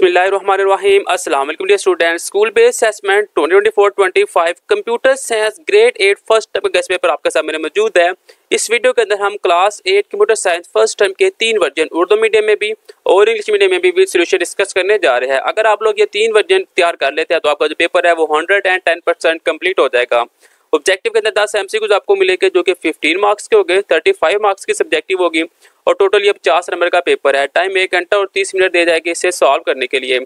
बिस्मिल्लाहिर्रहमानिर्रहीम। अस्सलाम वालेकुम dear students. School based assessment 2024-25 computer science grade 8 first term guess paper आपके सामने मौजूद है। इस वीडियो के अंदर हम class 8 computer science first term के तीन वर्जन उर्दू मीडियम में भी और इंग्लिश मीडियम में भी विद सोल्यूशन डिस्कस करने जा रहे हैं। अगर आप लोग ये तीन वर्जन तैयार कर लेते हैं तो आपका जो पेपर है वो hundred and ten percent complete हो जाएगा। ऑब्जेक्टिव के अंदर दस एमसीक्यूज आपको मिलेंगे जो कि 15 मार्क्स के हो गए 35 मार्क्स की सब्जेक्टिव होगी और टोटली अब पचास नंबर का पेपर है। टाइम एक घंटा और तीस मिनट दे जाएगी इसे सॉल्व करने के लिए।